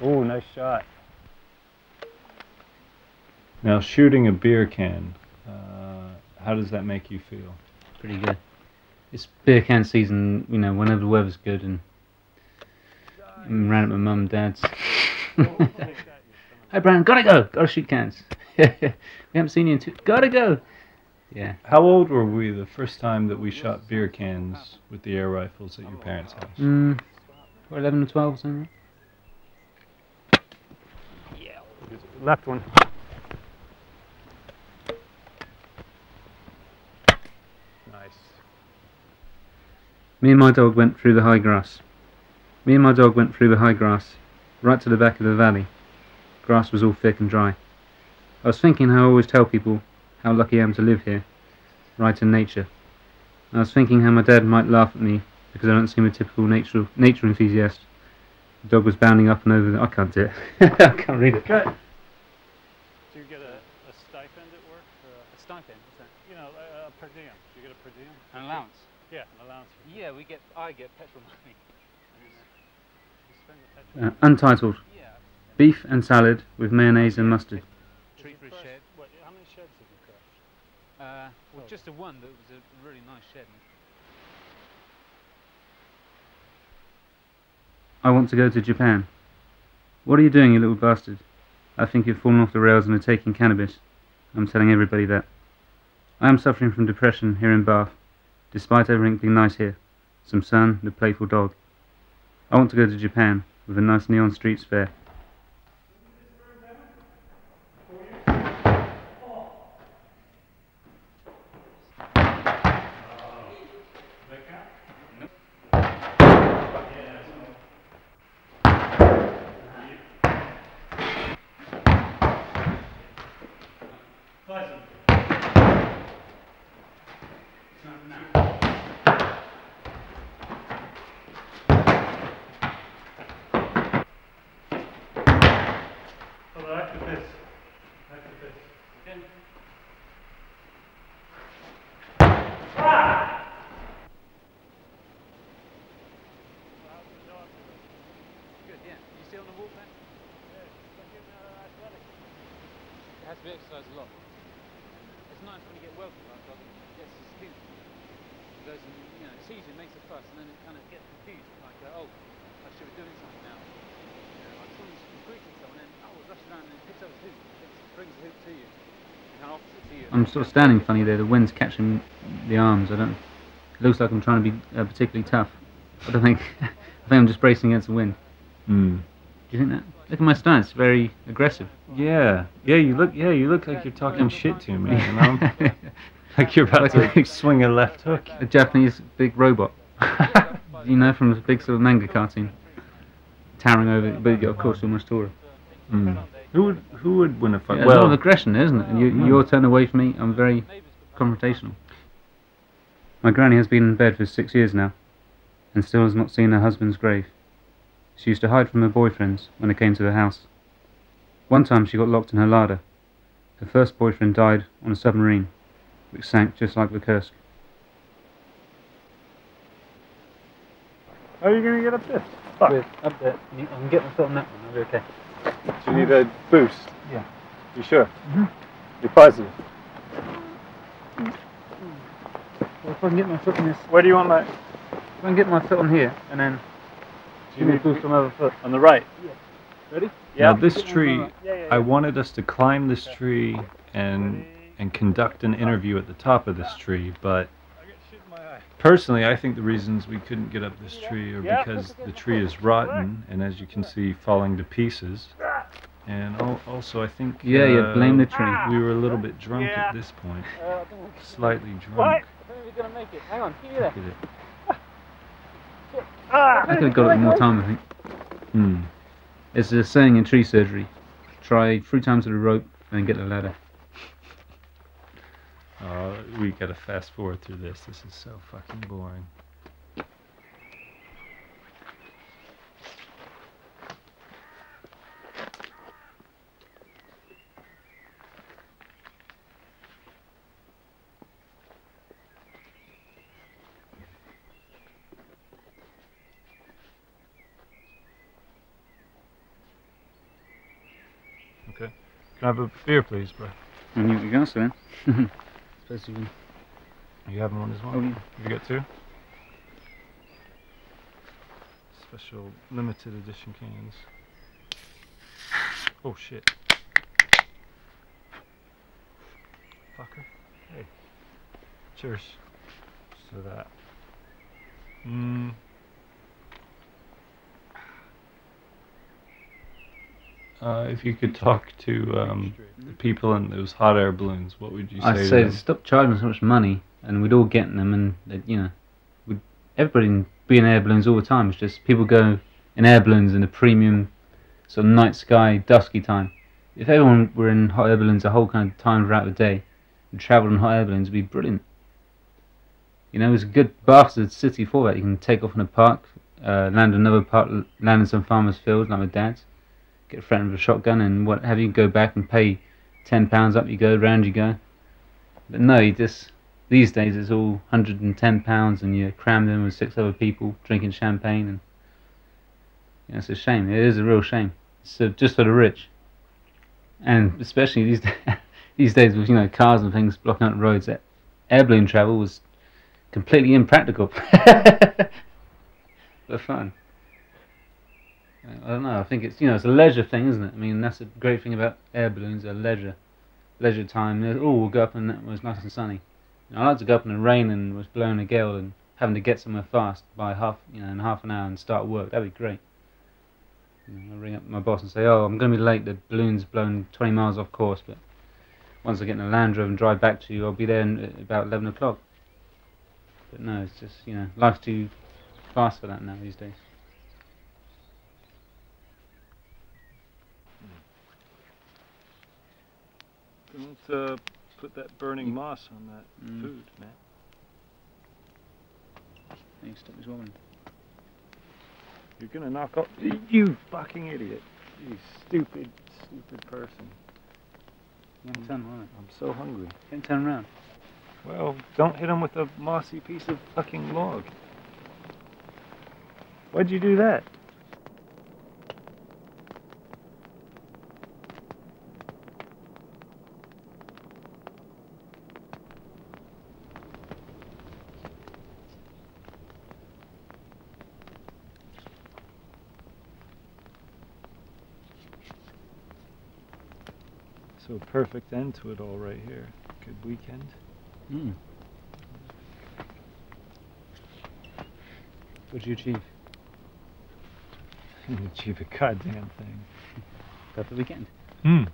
Oh, nice shot. Now, shooting a beer can, uh, how does that make you feel? Pretty good. It's beer can season, you know, whenever the weather's good and I'm around at my mum and dad's. Hey Brian, gotta go, gotta shoot cans. we haven't seen you in two, gotta go. Yeah, How old were we the first time that we shot beer cans with the air rifles at your parents' house? mm, 11 or 12 or something. Left one. Nice. Me and my dog went through the high grass. Me and my dog went through the high grass, right to the back of the valley. Grass was all thick and dry. I was thinking how I always tell people how lucky I am to live here, right in nature. I was thinking how my dad might laugh at me because I don't seem a typical nature nature enthusiast. The dog was bounding up and over the. I can't do it. I can't read it. Cut. Do you get a, a stipend at work? A stipend, what's that? you know, a, a per diem. Do you get a per diem? An allowance? Yeah, an allowance. For Yeah, we get. I get petrol money. You spend. Uh, untitled. Yeah. Beef and salad with mayonnaise and mustard. Tree for a shed. What, how many sheds have you crushed? Uh, well, Oh. just a one that was a really nice shed. I want to go to Japan. What are you doing, you little bastard? I think you've fallen off the rails and are taking cannabis. I'm telling everybody that. I am suffering from depression here in Bath, despite everything nice here. Some sun, the playful dog. I want to go to Japan with a nice neon streets fair. Yeah. You still on the walk then? It has to be exercised a lot. It's nice when you get welcome by a dog and it gets his skin. It goes and, you know, it sees you, makes a fuss, and then it kind of gets confused. Like, uh, oh, I should be doing something now. You know, like someone's greeting someone and, oh, it rushes around and it picks up his hoop. It brings the hoop to you. And kind of opposite to you. I'm sort of standing funny there, the wind's catching the arms. I don't. It looks like I'm trying to be uh, particularly tough. I don't think. I think I'm just bracing against the wind. Hmm. Do you think that? Look at my stance, very aggressive. Yeah. Yeah, you look yeah, you look like you're talking shit to me, you know? like you're about to swing a left hook. a Japanese big robot. you know, from a big sort of manga cartoon. Towering over, but of course much taller. Mm. Who would who would win a fight? Yeah, there's a lot well, of aggression isn't it? You, Mm. you're turned away from me, I'm very confrontational. My granny has been in bed for six years now, and still has not seen her husband's grave. She used to hide from her boyfriends when they came to the house. One time she got locked in her larder. Her first boyfriend died on a submarine, which sank just like the Kursk. how are you gonna get up this? Fuck. Up there, I can get my foot on that one, I'll be okay. Do you need a boost? Yeah. You sure? Mhm. You're positive. Well, if I can get my foot on this, Where do you want my if I can get my foot on here, and then do give me a boost on other foot. on the right? Ready? Yeah. Now Yeah. this tree Yeah, yeah, I wanted us to climb this tree and and conduct an interview at the top of this tree, but personally, I think the reasons we couldn't get up this tree are because the tree is rotten and, as you can see, falling to pieces. And also, I think Yeah, yeah, uh, blame the tree. We were a little bit drunk at this point, slightly drunk. What? I think we're going to make it. Hang on, give me Look that. I could have got it more time, I think. Hmm. It's a saying in tree surgery try three times with a rope and get the ladder. Uh, we gotta fast forward through this. This is so fucking boring. Can I have a beer, please, bro? And you got so then. Suppose you can. You having one as well? Oh, yeah. Have you got two? Special limited edition cans. Oh shit. Fucker. Hey. Cheers. So that. Mmm. Uh, if you could talk to um, the people in those hot air balloons, what would you say? I'd to say them? stop charging so much money, and we'd all get in them, and you know, we'd, everybody be in air balloons all the time. It's just people go in air balloons in the premium sort of night sky, dusky time. If everyone were in hot air balloons the whole kind of time throughout the day, and travelled in hot air balloons, it'd be brilliant. You know, it's a good bastard city for that. You can take off in a park, uh, land another park, land in some farmer's field like my dad's, get threatened with a shotgun, and what have you, go back and pay ten pounds up you go, round you go. But no, you just these days it's all hundred and ten pounds, and you're crammed in with six other people drinking champagne, and you know, it's a shame. It is a real shame. So just for the rich, and especially these these days with you know cars and things blocking out the roads, air balloon travel was completely impractical. but fun. I don't know. I think it's you know it's a leisure thing, isn't it? I mean that's a great thing about air balloons. They're leisure, leisure time. Oh, we'll go up and it was nice and sunny. You know, I like to go up in the rain and was blowing a gale and having to get somewhere fast by half you know in half an hour and start work. That'd be great. You know, I ring up my boss and say, oh, I'm going to be late. The balloon's blown 20 miles off course, but once I get in the Land Rover and drive back to you, I'll be there at uh, about 11 o'clock. But no, it's just you know life's too fast for that now these days. Don't uh, put that burning moss on that Mm. food, man. Hey, stop this woman. You're gonna knock off. You fucking idiot. You stupid, stupid person. You haven't turned around. I'm so hungry. You haven't turned around. Well, don't hit him with a mossy piece of fucking log. Why'd you do that? So a perfect end to it all right here. Good weekend. Mm. What did you achieve? Achieve a goddamn thing. Perfect weekend. Hmm.